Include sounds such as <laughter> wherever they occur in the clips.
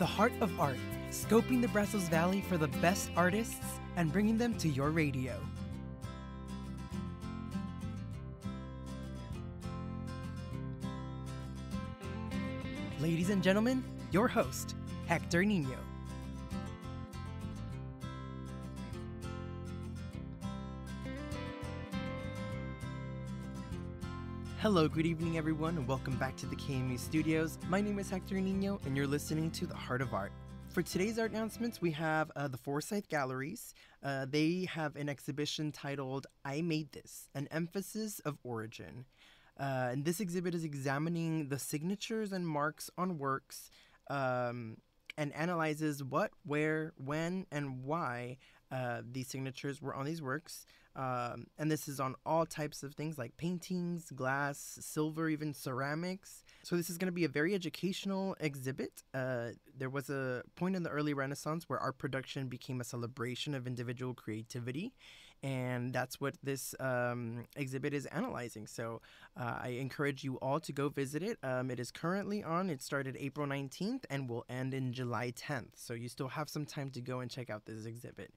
The Heart of Art, scoping the Brazos Valley for the best artists and bringing them to your radio. Ladies and gentlemen, your host, Hector Nino. Hello, good evening, everyone, and welcome back to the KME studios. My name is Hector Nino, and you're listening to The Heart of Art. For today's art announcements, we have uh, the Forsyth Galleries. Uh, they have an exhibition titled I Made This An Emphasis of Origin. Uh, and this exhibit is examining the signatures and marks on works um, and analyzes what, where, when, and why uh, these signatures were on these works. Um, and this is on all types of things like paintings, glass, silver, even ceramics. So, this is going to be a very educational exhibit. Uh, there was a point in the early Renaissance where art production became a celebration of individual creativity. And that's what this um, exhibit is analyzing. So, uh, I encourage you all to go visit it. Um, it is currently on. It started April 19th and will end in July 10th. So, you still have some time to go and check out this exhibit.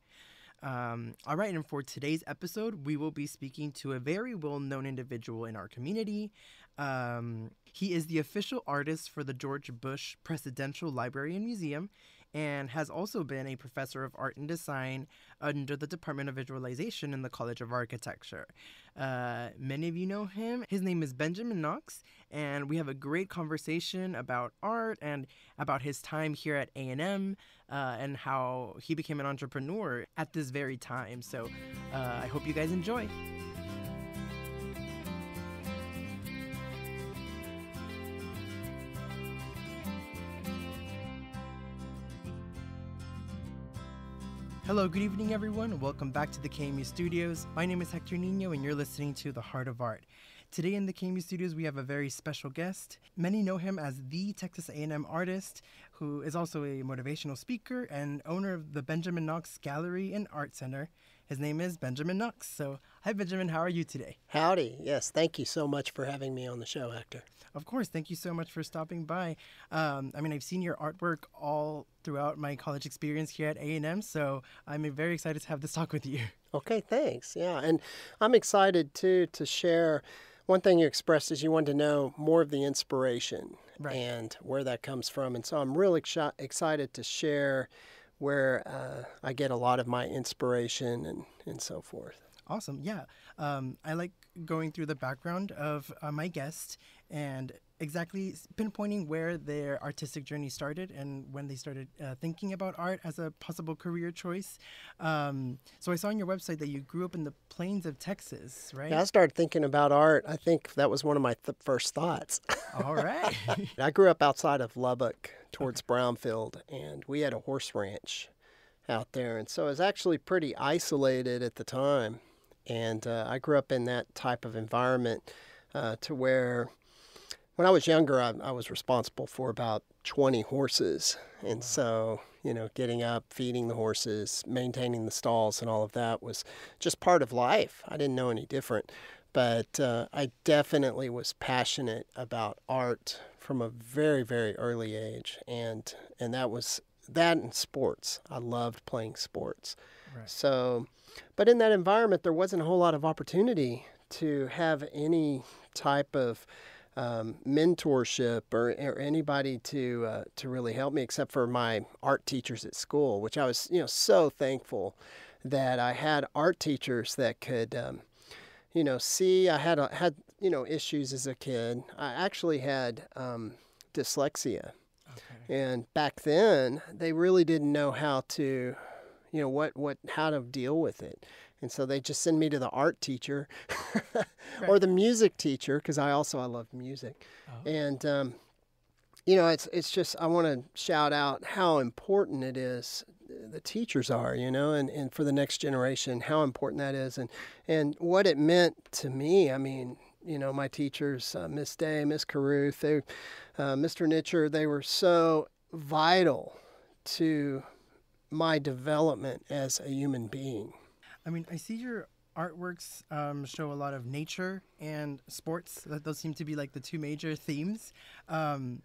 Um, all right, and for today's episode, we will be speaking to a very well known individual in our community. Um, he is the official artist for the George Bush Presidential Library and Museum and has also been a professor of art and design under the Department of Visualization in the College of Architecture. Uh, many of you know him. His name is Benjamin Knox, and we have a great conversation about art and about his time here at A&M uh, and how he became an entrepreneur at this very time. So uh, I hope you guys enjoy. Hello, good evening, everyone. Welcome back to the KAMU Studios. My name is Hector Nino, and you're listening to The Heart of Art. Today in the KAMU Studios, we have a very special guest. Many know him as the Texas A&M artist, who is also a motivational speaker and owner of the Benjamin Knox Gallery and Art Center. His name is Benjamin Knox. So, hi, Benjamin. How are you today? Howdy. Yes, thank you so much for having me on the show, Hector. Of course. Thank you so much for stopping by. Um, I mean, I've seen your artwork all throughout my college experience here at A&M, so I'm very excited to have this talk with you. Okay, thanks. Yeah, and I'm excited too to share. One thing you expressed is you wanted to know more of the inspiration Right. and where that comes from, and so I'm really exci- excited to share where uh, I get a lot of my inspiration and and so forth. Awesome. Yeah. Um, I like going through the background of uh, my guest and exactly pinpointing where their artistic journey started and when they started uh, thinking about art as a possible career choice. Um, so I saw on your website that you grew up in the plains of Texas, right? Yeah, I started thinking about art. I think that was one of my th- first thoughts. All <laughs> right. I grew up outside of Lubbock towards Brownfield, and we had a horse ranch out there. And so it was actually pretty isolated at the time. And uh, I grew up in that type of environment uh, to where when I was younger, I, I was responsible for about 20 horses. And so, you know, getting up, feeding the horses, maintaining the stalls, and all of that was just part of life. I didn't know any different. But uh, I definitely was passionate about art from a very, very early age. And, and that was that and sports. I loved playing sports. Right. So, but in that environment, there wasn't a whole lot of opportunity to have any type of um, mentorship or, or anybody to uh, to really help me, except for my art teachers at school, which I was you know so thankful that I had art teachers that could. Um, you know, see, I had a, had you know issues as a kid. I actually had um, dyslexia, okay. and back then they really didn't know how to you know what what how to deal with it and so they just send me to the art teacher <laughs> or the music teacher because i also i love music. Oh. and um, you know it's it's just i want to shout out how important it is the teachers are you know and, and for the next generation how important that is. And and what it meant to me i mean you know my teachers uh, miss day miss caruth they uh, mr nitcher they were so vital to my development as a human being I mean, I see your artworks um, show a lot of nature and sports. That those seem to be like the two major themes. Um,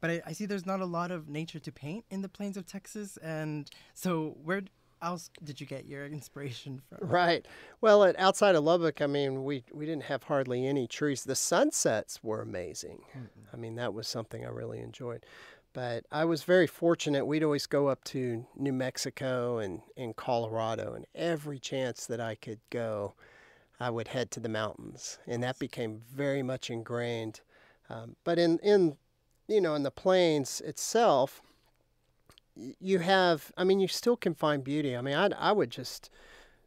but I, I see there's not a lot of nature to paint in the plains of Texas. And so, where else did you get your inspiration from? Right. Well, at, outside of Lubbock, I mean, we, we didn't have hardly any trees. The sunsets were amazing. Mm-hmm. I mean, that was something I really enjoyed. But I was very fortunate. We'd always go up to New Mexico and, and Colorado, and every chance that I could go, I would head to the mountains. And that became very much ingrained. Um, but in, in, you know, in the plains itself, you have, I mean, you still can find beauty. I mean, I, I would just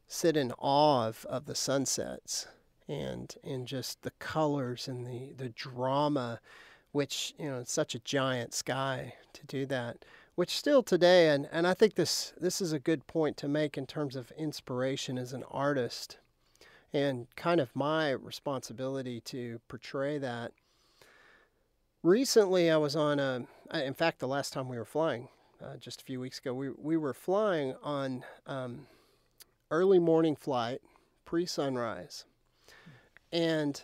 sit in awe of, of the sunsets and and just the colors and the, the drama, which, you know, it's such a giant sky to do that. Which still today, and, and I think this this is a good point to make in terms of inspiration as an artist and kind of my responsibility to portray that. Recently, I was on a, in fact, the last time we were flying, uh, just a few weeks ago. We, we were flying on um, early morning flight, pre sunrise. And,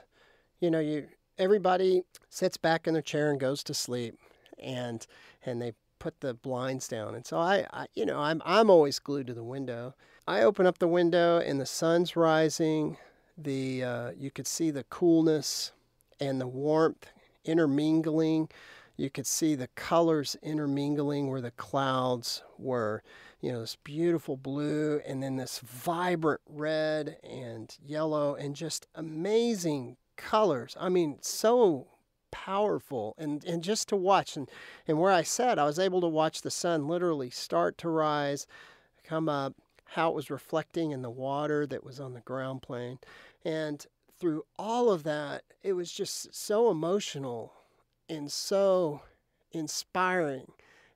you know, you everybody sits back in their chair and goes to sleep and and they put the blinds down. And so I, I you know, I'm I'm always glued to the window. I open up the window and the sun's rising. The uh, you could see the coolness and the warmth intermingling you could see the colors intermingling where the clouds were, you know, this beautiful blue and then this vibrant red and yellow and just amazing colors. I mean, so powerful and, and just to watch and, and where I sat, I was able to watch the sun literally start to rise, come up, how it was reflecting in the water that was on the ground plane. And through all of that, it was just so emotional and so inspiring.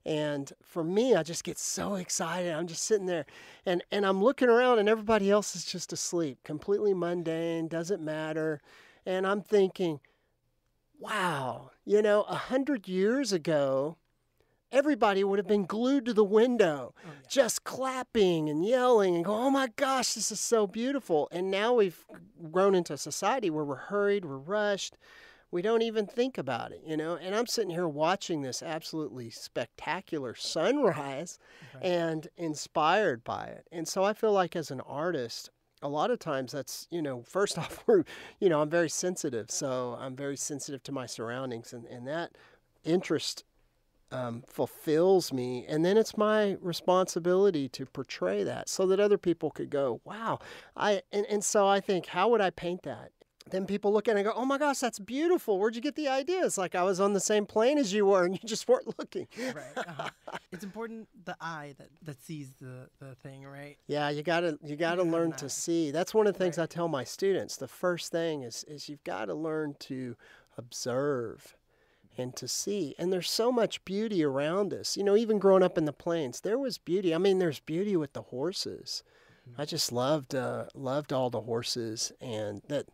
And for me, I just get so excited. I'm just sitting there and, and I'm looking around and everybody else is just asleep, completely mundane, doesn't matter. And I'm thinking, wow, you know, a hundred years ago, everybody would have been glued to the window, oh, yeah. just clapping and yelling and going, oh my gosh, this is so beautiful. And now we've grown into a society where we're hurried, we're rushed we don't even think about it, you know. And I'm sitting here watching this absolutely spectacular sunrise right. and inspired by it. And so I feel like as an artist, a lot of times that's, you know, first <laughs> off, we're, you know, I'm very sensitive. So I'm very sensitive to my surroundings and, and that interest um, fulfills me. And then it's my responsibility to portray that so that other people could go, wow. I, and, and so I think, how would I paint that? Then people look at it and go, "Oh my gosh, that's beautiful! Where'd you get the idea?" It's like I was on the same plane as you were, and you just weren't looking. right. Uh-huh. It's important the eye that, that sees the, the thing, right? Yeah, you gotta you gotta you learn to see. That's one of the things right. I tell my students. The first thing is is you've got to learn to observe and to see. And there's so much beauty around us. You know, even growing up in the plains, there was beauty. I mean, there's beauty with the horses. Mm-hmm. I just loved uh, loved all the horses and that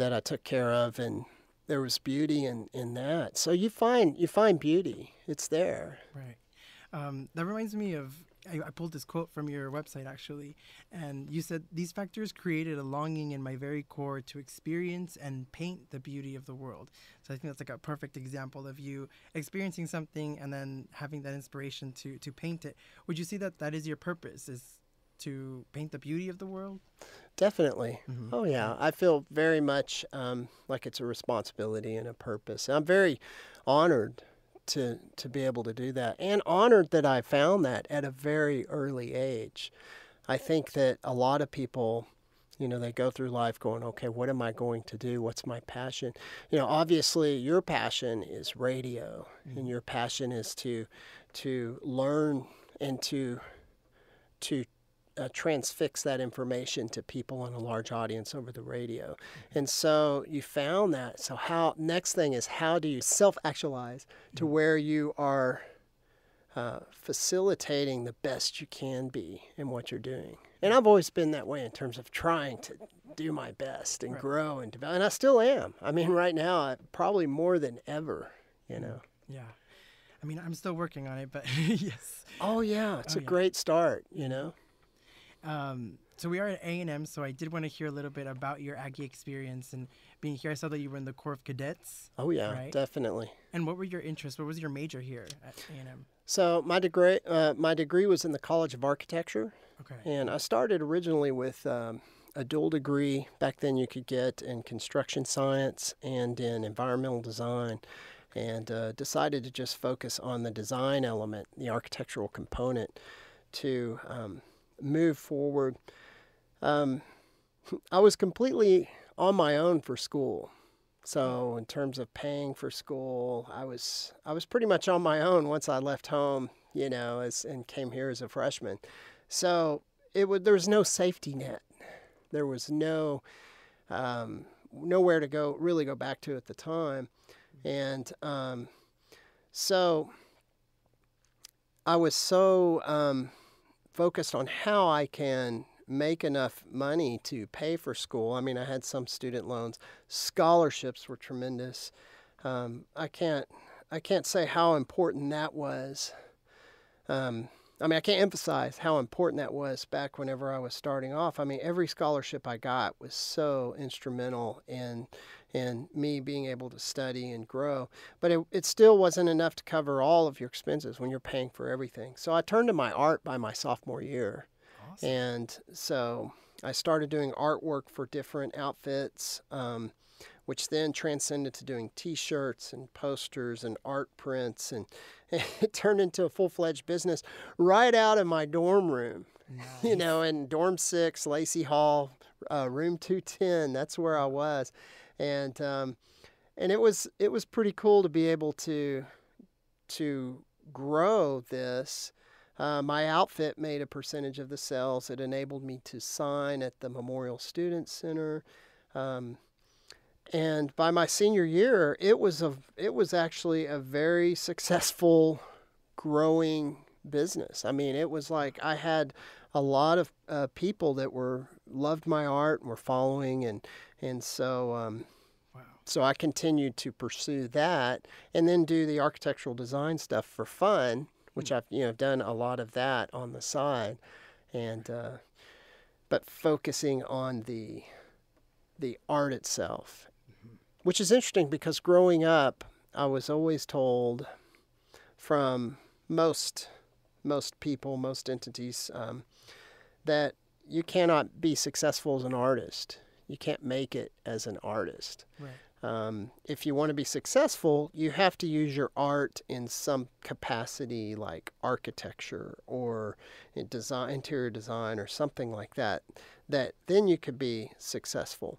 that I took care of, and there was beauty in, in that. So you find you find beauty; it's there. Right. Um, that reminds me of I, I, pulled this quote from your website actually, and you said these factors created a longing in my very core to experience and paint the beauty of the world. So I think that's like a perfect example of you experiencing something and then having that inspiration to to paint it. Would you say that that is your purpose? Is to paint the beauty of the world? Definitely. Mm-hmm. Oh, yeah. I feel very much um, like it's a responsibility and a purpose. I'm very honored to, to be able to do that and honored that I found that at a very early age. I think that a lot of people, you know, they go through life going, okay, what am I going to do? What's my passion? You know, obviously your passion is radio mm-hmm. and your passion is to to learn and to to uh, transfix that information to people in a large audience over the radio. And so you found that. So how next thing is how do you self-actualize to mm-hmm. where you are uh, facilitating the best you can be in what you're doing. And I've always been that way in terms of trying to do my best and right. grow and develop. And I still am. I mean, right now, I, probably more than ever. You mm-hmm. know. Yeah. I mean, I'm still working on it, but <laughs> yes. Oh yeah, it's oh, a yeah. great start. You know. Um, so we are at A&M, so I did want to hear a little bit about your Aggie experience and being here. I saw that you were in the Corps of Cadets. Oh yeah, Right. definitely. And what were your interests? What was your major here at A&M? So my degree, uh, my degree was in the College of Architecture, Okay. and I started originally with um, a dual degree. Back then, you could get in construction science and in environmental design, and uh, decided to just focus on the design element, the architectural component, to um, move forward. Um, <laughs> I was completely on my own for school. So in terms of paying for school, I was I was pretty much on my own once I left home, you know, as and came here as a freshman. So it would there was no safety net. There was no um, nowhere to go really go back to at the time, and um, so I was so um, focused on how I can make enough money to pay for school. I mean, I had some student loans. Scholarships were tremendous. Um, I can't I can't say how important that was. Um, I mean, I can't emphasize how important that was back whenever I was starting off. I mean, every scholarship I got was so instrumental in in me being able to study and grow. But it, it still wasn't enough to cover all of your expenses when you're paying for everything. So I turned to my art by my sophomore year. Awesome. And so I started doing artwork for different outfits, um, which then transcended to doing T-shirts and posters and art prints, and <laughs> it turned into a full-fledged business right out of my dorm room. <laughs> You know, in dorm six, Lacey Hall, uh, room two ten. That's where I was, and um, and it was it was pretty cool to be able to to grow this. Uh, my outfit made a percentage of the sales. It enabled me to sign at the Memorial Student Center. Um, and by my senior year, it was a it was actually a very <laughs> successful, growing business. I mean, it was like I had a lot of uh, people that were loved my art and were following, and and so um, Wow. so I continued to pursue that, and then do the architectural design stuff for fun, which I've you know done a lot of that on the side, and uh, but focusing on the the art itself, which is interesting because growing up, I was always told from most most people, most entities, um, that you cannot be successful as an artist. You can't make it as an artist. Right. Um, if you want to be successful, you have to use your art in some capacity, like architecture or in design, interior design, or something like that. That then you could be successful.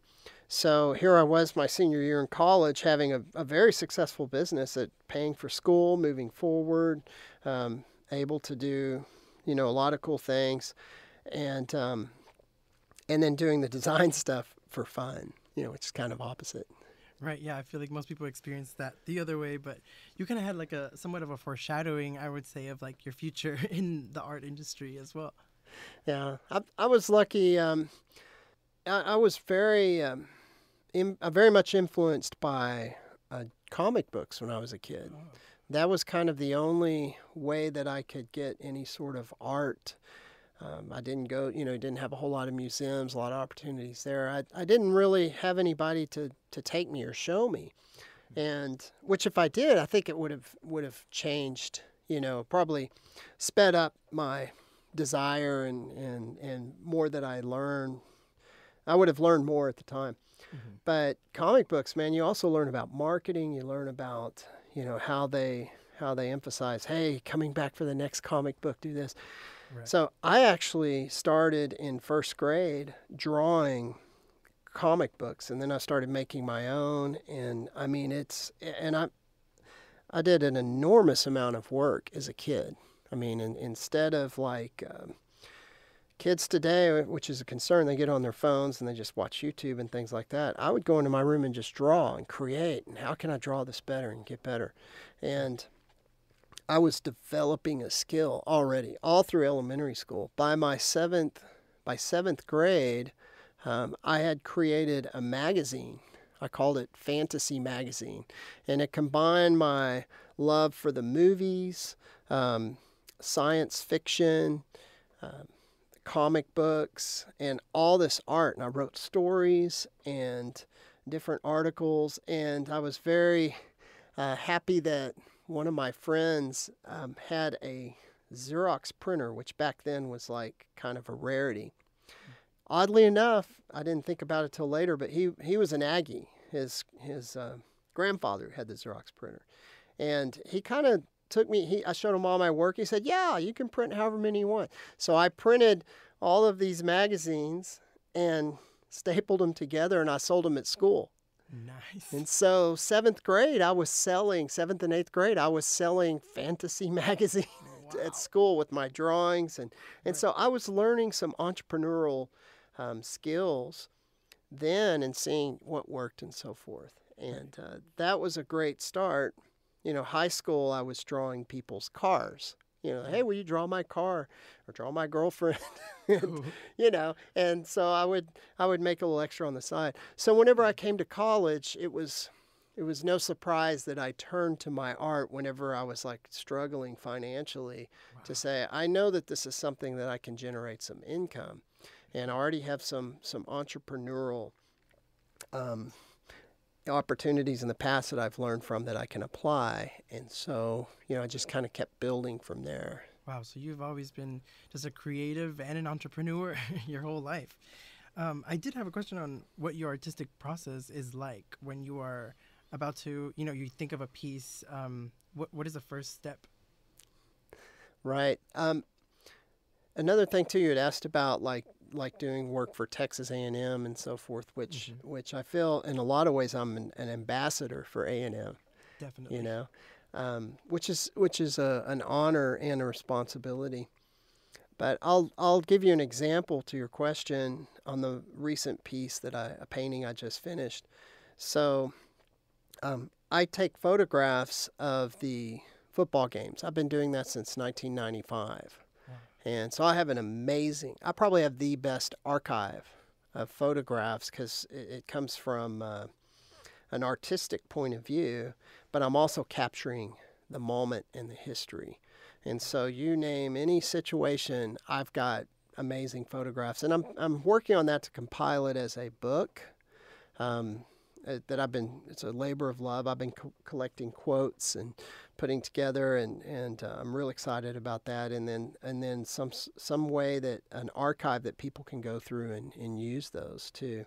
So here I was, my senior year in college, having a, a very successful business at paying for school, moving forward, um, able to do, you know, a lot of cool things, and um, and then doing the design <laughs> stuff for fun, you know, which is kind of opposite. Right. Yeah. I feel like most people experience that the other way, but you kind of had like a somewhat of a foreshadowing, I would say, of like your future <laughs> in the art industry as well. Yeah, I, I was lucky. Um, I, I was very, um, im, uh, very much influenced by uh, comic books when I was a kid. That was kind of the only way that I could get any sort of art. Um, I didn't go, you know, didn't have a whole lot of museums, a lot of opportunities there. I, I didn't really have anybody to, to take me or show me, and which if I did, I think it would have would have changed. You know, probably sped up my desire and, and, and more that I learn. I would have learned more at the time. But comic books, man, you also learn about marketing. You learn about you know how they how they emphasize, hey, coming back for the next comic book, do this. Right. So I actually started in first grade drawing comic books, and then I started making my own. And I mean, it's and I I did an enormous amount of work as a kid. I mean, in, instead of like um, kids today, which is a concern, they get on their phones and they just watch YouTube and things like that. I would go into my room and just draw and create. And how can I draw this better and get better? And I was developing a skill already all through elementary school. By my seventh, by seventh grade, um, I had created a magazine. I called it Fantasy Magazine, and it combined my love for the movies, um, science fiction, um, comic books and all this art. And I wrote stories and different articles. And I was very uh, happy that one of my friends um, had a Xerox printer, which back then was like kind of a rarity. Oddly enough, I didn't think about it till later, but he, he was an Aggie. His his uh, grandfather had the Xerox printer, and he kind of took me. He I showed him all my work. He said, "Yeah, you can print however many you want." So I printed all of these magazines and stapled them together, and I sold them at school. Nice. And so seventh grade, I was selling seventh and eighth grade. I was selling fantasy <laughs> magazine Wow. at school with my drawings, and and Right. so I was learning some entrepreneurial um, skills then, and seeing what worked and so forth. And uh, that was a great start. You know, high school, I was drawing people's cars. You know, hey, will you draw my car or draw my girlfriend? <laughs> And, you know, and so I would I would make a little extra on the side. So whenever I came to college, it was it was no surprise that I turned to my art whenever I was like struggling financially to say I know that this is something that I can generate some income, and I already have some some entrepreneurial um, opportunities in the past that I've learned from that I can apply, and so you know I just kind of kept building from there. Wow, so you've always been just a creative and an entrepreneur <laughs> your whole life. Um, I did have a question on what your artistic process is like when you are about to, you know, you think of a piece. Um, what what is the first step? Right. Um, another thing too, you had asked about like like doing work for Texas A and M and so forth, which which I feel in a lot of ways I'm an, an ambassador for A and M. Definitely. You know, um, which is which is a, an honor and a responsibility. But I'll I'll give you an example to your question on the recent piece that I a painting I just finished. So, um, I take photographs of the football games. I've been doing that since 1995. And so I have an amazing, I probably have the best archive of photographs because it, it comes from uh, an artistic point of view, but I'm also capturing the moment and the history. And so you name any situation, I've got amazing photographs. And I'm, I'm working on that to compile it as a book. Um, uh, that I've been, it's a labor of love. I've been co- collecting quotes and putting together, and and uh, I'm real excited about that. And then and then some some way that an archive that people can go through and, and use those too,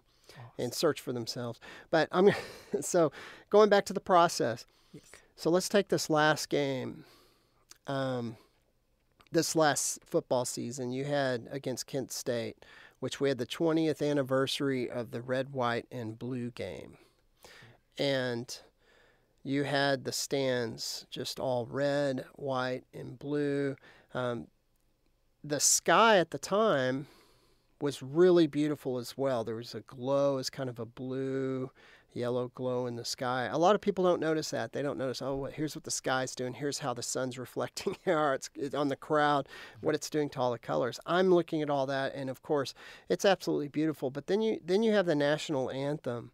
and search for themselves. But I'm <laughs> so going back to the process. Yes. So let's take this last game. Um, this last football season, you had against Kent State, which we had the 20th anniversary of the red, white, and blue game. And you had the stands just all red, white, and blue. Um, the sky at the time was really beautiful as well. There was a glow, as kind of a blue, yellow glow in the sky. A lot of people don't notice that. They don't notice, oh, here's what the sky's doing. Here's how the sun's <laughs> reflecting <laughs> here. It's, it's on the crowd, what it's doing to all the colors. I'm looking at all that, and of course, it's absolutely beautiful. But then you then you have the national anthem,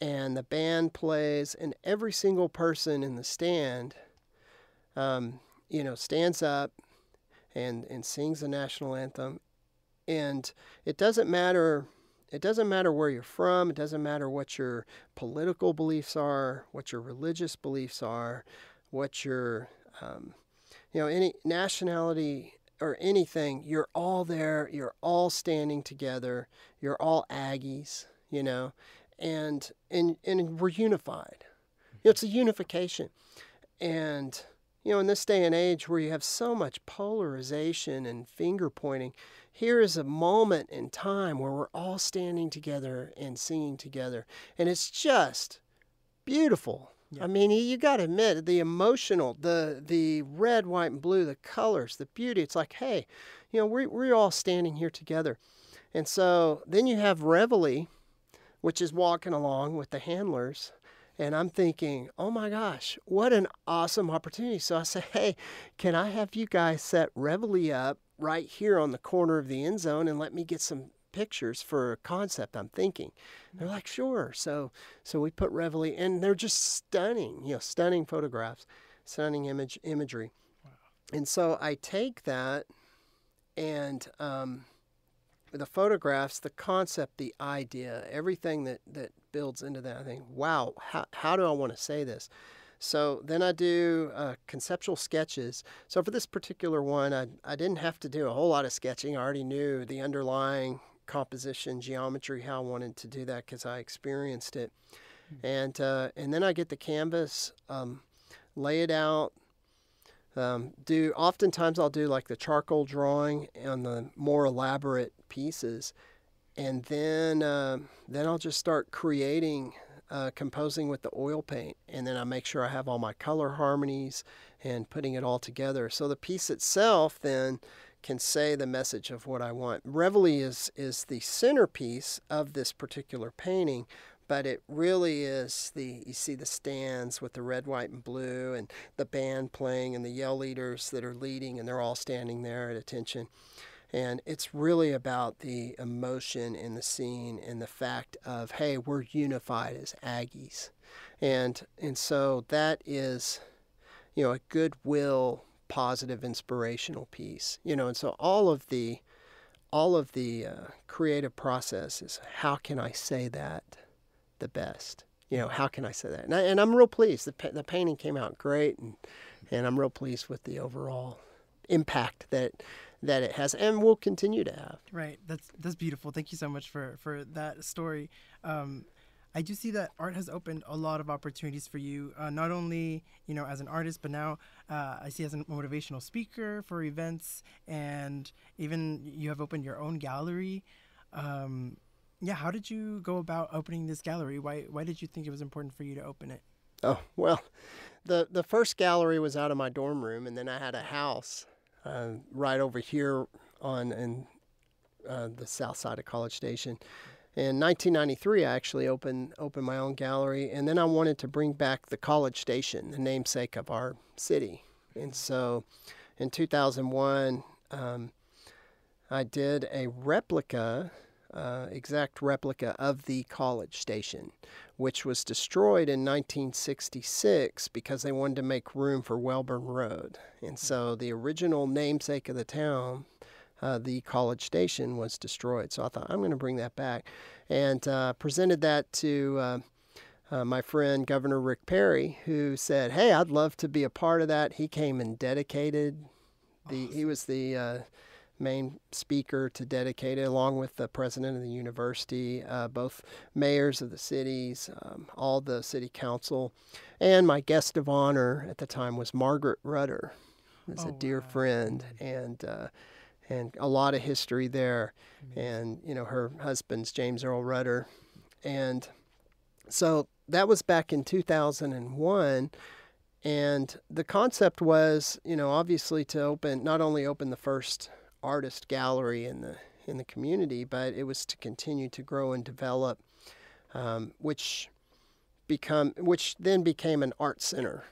and the band plays, and every single person in the stand, um, you know, stands up and and sings the national anthem, and it doesn't matter it doesn't matter where you're from it doesn't matter what your political beliefs are what your religious beliefs are what your um, you know any nationality or anything you're all there you're all standing together you're all aggies you know and and and we're unified. You know, it's a unification. And you know in this day and age where you have so much polarization and finger pointing here is a moment in time where we're all standing together and singing together. And it's just beautiful. Yeah. i mean you got to admit the emotional the the red white and blue the colors the beauty it's like hey you know we're, we're all standing here together. And so then you have reveille which is walking along with the handlers and I'm thinking, oh my gosh, what an awesome opportunity. So I say, <laughs> hey, can I have you guys set Reveille up right here on the corner of the end zone and let me get some pictures for a concept I'm thinking? They're like, sure. So so we put Reveille and they're just stunning, you know, stunning photographs, stunning image imagery. And so I take that and um, the photographs, the concept, the idea, everything that, that builds into that, I think, wow, how, how do I want to say this? So then I do uh, conceptual sketches. So for this particular one, I, I didn't have to do a whole lot of sketching. I already knew the underlying composition, geometry, how I wanted to do that because I experienced it. Mm-hmm. And, uh, and then I get the canvas, um, lay it out, um, do oftentimes I'll do like the charcoal drawing on the more elaborate pieces, and then uh, then I'll just start creating, uh, composing with the oil paint, and then I make sure I have all my color harmonies and putting it all together. So the piece itself then can say the message of what I want. Reveille is is the centerpiece of this particular painting, but it really is the you see the stands with the red white and blue and the band playing and the yell leaders that are leading and they're all standing there at attention. And it's really about the emotion in the scene and the fact of hey we're unified as aggies. And and so that is you know a goodwill positive inspirational piece you know and so all of the all of the uh, creative process is how can i say that the best. You know, how can I say that? And, I, and I'm real pleased. The, the painting came out great, and, and I'm real pleased with the overall impact that that it has and will continue to have. Right. That's that's beautiful. Thank you so much for for that story. Um, I do see that art has opened a lot of opportunities for you, uh, not only you know as an artist, but now uh, I see as a motivational speaker for events, and even you have opened your own gallery. Um, yeah, how did you go about opening this gallery? Why why did you think it was important for you to open it? Oh <laughs> well, the the first gallery was out of my dorm room, and then I had a house uh, right over here on in uh, the south side of College Station. In 1993, I actually opened opened my own gallery, and then I wanted to bring back the College Station, the namesake of our city. And so, in 2001, um, I did a replica uh, exact replica of the college station, which was destroyed in 1966 because they wanted to make room for Wellborn Road. And so the original namesake of the town, uh, the college station, was destroyed. So I thought, I'm going to bring that back. And uh, presented that to. Uh, uh, my friend Governor Rick Perry, who said, "Hey, I'd love to be a part of that." He came and dedicated the. Awesome. He was the uh, main speaker to dedicate it, along with the president of the university, uh, both mayors of the cities, um, all the city council, and my guest of honor at the time was Margaret Rudder, who's oh, a dear wow. friend, and uh, and a lot of history there, Amazing. and you know her husband's James Earl Rudder, and so that was back in 2001 and the concept was you know obviously to open not only open the first artist gallery in the in the community, but it was to continue to grow and develop, um, which become which then became an art center.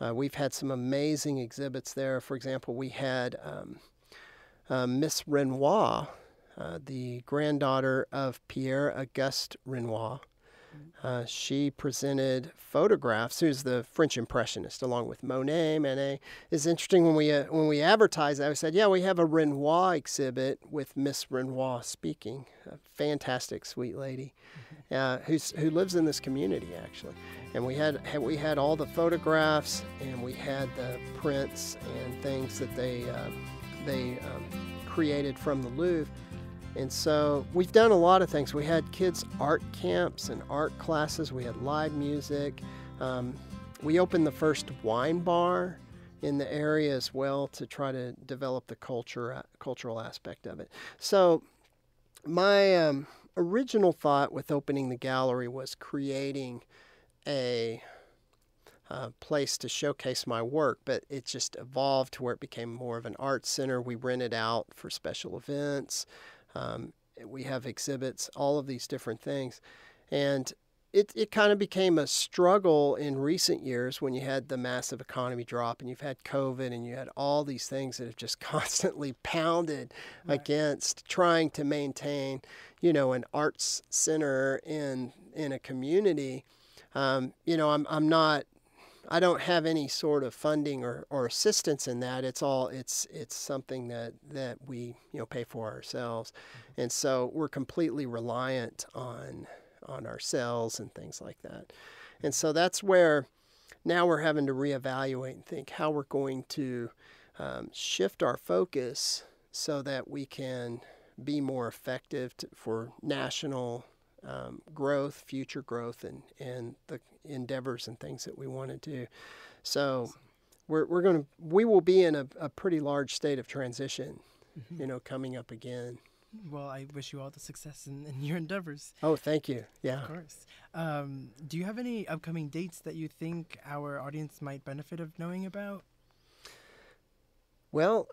Uh, we've had some amazing exhibits there. For example, we had um, uh, Miss Renoir, uh, the granddaughter of Pierre Auguste Renoir, uh, she presented photographs. Who's the French impressionist, along with Monet, Manet. It's interesting when we uh, when we advertised that. We said, "Yeah, we have a Renoir exhibit with Miss Renoir speaking. A fantastic, sweet lady, mm-hmm. uh, who's who lives in this community actually." And we had, had we had all the photographs and we had the prints and things that they uh, they um, created from the Louvre and so we've done a lot of things. We had kids' art camps and art classes, we had live music. Um, we opened the first wine bar in the area as well to try to develop the culture uh, cultural aspect of it. So my um, original thought with opening the gallery was creating a uh, place to showcase my work, but it just evolved to where it became more of an art center. We rented out for special events. Um, we have exhibits, all of these different things. And it, it kind of became a struggle in recent years when you had the massive economy drop and you've had COVID and you had all these things that have just <laughs> constantly pounded right. against trying to maintain, you know, an arts center in in a community. Um, you know, I'm I'm not I don't have any sort of funding or, or assistance in that. It's all it's it's something that that we you know pay for ourselves, and so we're completely reliant on on ourselves and things like that, and so that's where now we're having to reevaluate and think how we're going to um, shift our focus so that we can be more effective to, for national um, growth, future growth, and, and the endeavors and things that we want to do. So we're, we're going to, we will be in a, a pretty large state of transition, mm-hmm. you know, coming up again. Well, I wish you all the success in, in your endeavors. Oh, thank you. Yeah. Of course. Um, do you have any upcoming dates that you think our audience might benefit of knowing about? Well,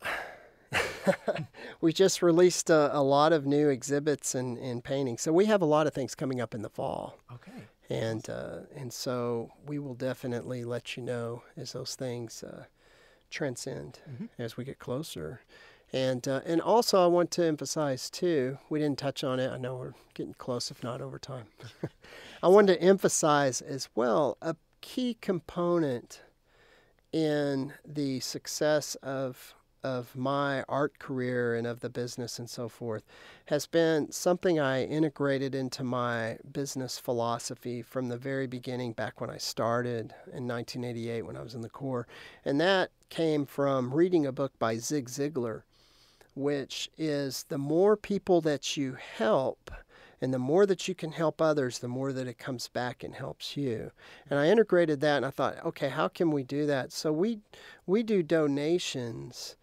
<laughs> we just released a, a, lot of new exhibits and, and paintings. So we have a lot of things coming up in the fall. Okay. And uh, and so we will definitely let you know as those things uh, transcend mm-hmm. as we get closer. And uh, and also I want to emphasize too. We didn't touch on it. I know we're getting close, if not over time. <laughs> I wanted to emphasize as well a key component in the success of of my art career and of the business and so forth has been something I integrated into my business philosophy from the very beginning back when I started in 1988 when I was in the Corps. And that came from reading a book by Zig Ziglar, which is the more people that you help, and the more that you can help others, the more that it comes back and helps you. And I integrated that and I thought, okay, how can we do that? So we we do donations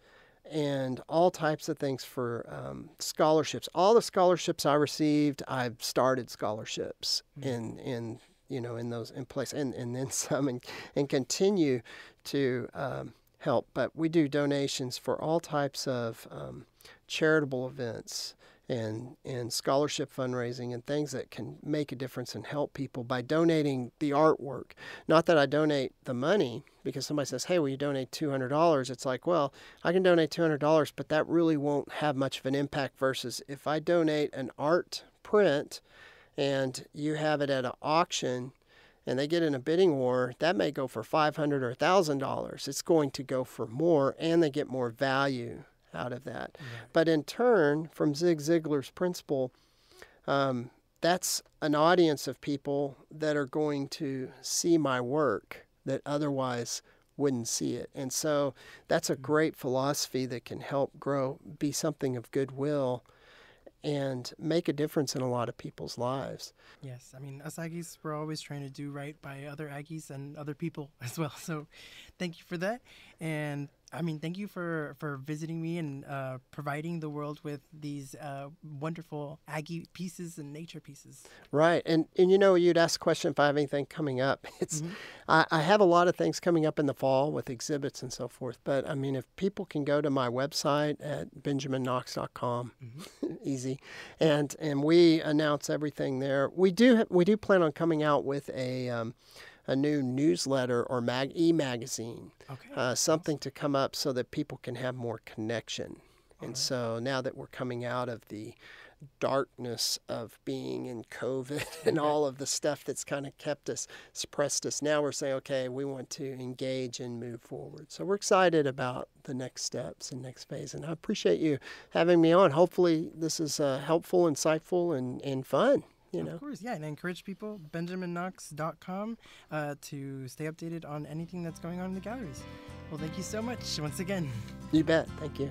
and all types of things for um, scholarships. All the scholarships I received, I've started scholarships mm-hmm. in in you know in those in place and, and then <laughs> some and, and continue to um, help. But we do donations for all types of um, charitable events and and scholarship fundraising and things that can make a difference and help people by donating the artwork. Not that I donate the money because somebody says, "Hey, will you donate $200?" It's like, "Well, I can donate $200, but that really won't have much of an impact versus if I donate an art print and you have it at an auction and they get in a bidding war, that may go for $500 or $1,000. It's going to go for more and they get more value out of that. But in turn, from Zig Ziglar's principle, um, that's an audience of people that are going to see my work that otherwise wouldn't see it. And so that's a mm. great philosophy that can help grow, be something of goodwill and make a difference in a lot of people's lives. Yes, I mean, us Aggies, we're always trying to do right by other Aggies and other people <laughs> as well. So thank you for that. And I mean, thank you for, for visiting me and uh, providing the world with these uh, wonderful Aggie pieces and nature pieces. Right, and and you know, you'd ask a question if I have anything coming up. <laughs> It's mm-hmm. I, I have a lot of things coming up in the fall with exhibits and so forth. But I mean, if people can go to my website at benjaminknox.com, mm-hmm. Easy, and and we announce everything there. We do we do plan on coming out with a. Um, a new newsletter or mag e magazine, okay. uh, something to come up so that people can have more connection. All and right. so now that we're coming out of the darkness of being in COVID <laughs> and all of the stuff that's kind of kept us, suppressed us. Now we're saying, okay, we want to engage and move forward. So we're excited about the next steps and next phase. And I appreciate you having me on. Hopefully, this is uh, helpful, insightful, and, and fun you know. Of course, yeah, and I encourage people benjaminknox.com uh, to stay updated on anything that's going on in the galleries. Well, thank you so much once again. You bet. Thank you.